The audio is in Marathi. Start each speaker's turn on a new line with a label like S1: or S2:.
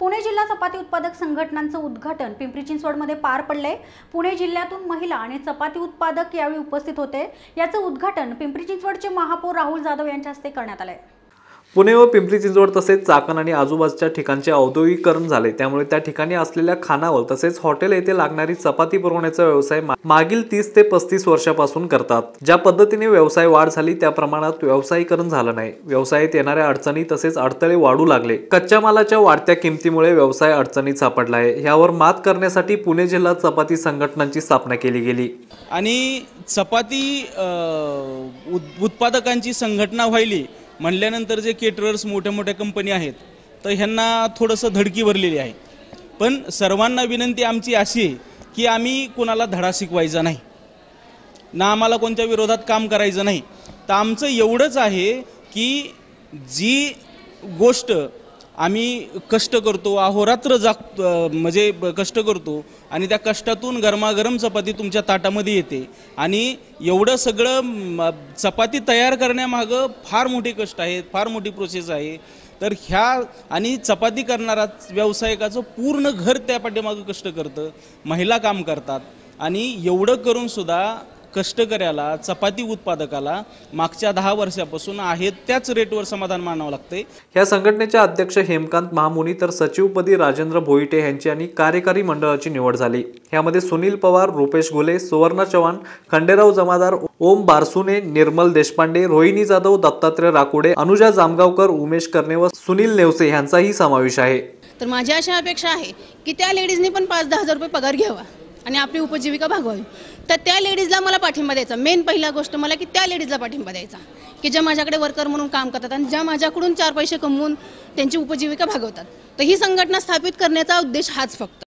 S1: पुणे जिल्हा चपाती उत्पादक संघटनांचं उद्घाटन पिंपरी चिंचवडमध्ये पार पडले. पुणे जिल्ह्यातून महिला आणि चपाती उत्पादक यावेळी उपस्थित होते. याचं उद्घाटन पिंपरी चिंचवडचे महापौर राहुल जाधव यांच्या हस्ते करण्यात आलंय.
S2: पुणे व पिंपरी चिंचवड तसेच चाकण आणि आजूबाजूच्या ठिकाणचे औद्योगिकरण झाले. त्यामुळे त्या ठिकाणी असलेल्या खानावळ तसेच हॉटेल येथे लागणारी चपाती पुरवण्याचा व्यवसाय मागील तीस ते पस्तीस वर्षापासून करतात. ज्या पद्धतीने व्यवसाय वाढ झाली त्या प्रमाणात व्यवसायीकरण झालं नाही. व्यवसायात येणाऱ्या अडचणी तसेच अडथळे वाढू लागले. कच्च्या मालाच्या वाढत्या किमतीमुळे व्यवसाय अडचणीत सापडला आहे. यावर मात करण्यासाठी पुणे जिल्हा चपाती संघटनांची स्थापना केली गेली.
S3: आणि चपाती उत्पादकांची संघटना व्हायली म्हणल्यानंतर जे केटरर्स मोठ्या मोठ्या कंपनी आहेत तर ह्यांना थोडंसं धडकी भरलेली आहे. पण सर्वांना विनंती आमची अशी आहे की आम्ही कोणाला धडा शिकवायचा नाही. ना आम्हाला कोणत्या विरोधात काम करायचं नाही. तर आमचं एवढंच आहे की जी गोष्ट आम्ही कष्ट करतो अहोरात्र जाग म्हणजे ब- कष्ट करतो आणि त्या कष्टातून गरमागरम चपाती तुमच्या ताटामध्ये येते. आणि एवढं सगळं चपाती तयार करण्यामागं फार मोठे कष्ट आहेत फार मोठी प्रोसेस आहे. तर ह्या आणि चपाती करणारा व्यावसायिकाचं पूर्ण घर त्या पाठीमागं कष्ट करतं महिला काम करतात. आणि एवढं करूनसुद्धा कष्टकऱ्याला चपाती उत्पादकाला मागच्या दहा वर्षापासून आहे त्याच रेटवर समाधान मानावं लागतंय.
S2: या संघटनेचे अध्यक्ष हेमकांत महामुनी तर सचिवपदी राजेंद्र भोईटे यांची आणि कार्यकारी मंडळाची निवड झाली. यामध्ये सुनील पवार रुपेश घुले सुवर्ण चव्हाण खंडेराव जमादार ओम बारसुने निर्मल देशपांडे रोहिणी जाधव दत्तात्रय राकुडे अनुजा जामगावकर उमेश कर्णे व सुनील नेवसे यांचाही समावेश आहे.
S4: तर माझी अशा अपेक्षा आहे की त्या लेडीजनी पण पाच दहा हजार रुपये पगार घ्यावा. आणि आपली उपजीविका भागवावी. तर त्या लेडीजला मला पाठिंबा द्यायचा. मेन पहिला गोष्ट मला की त्या लेडीजला पाठिंबा द्यायचा. की ज्या माझ्याकडे वर्कर म्हणून काम करतात आणि ज्या माझ्याकडून चार पैसे कमवून त्यांची उपजीविका भागवतात. तर ही संघटना स्थापित करण्याचा उद्देश हाच फक्त.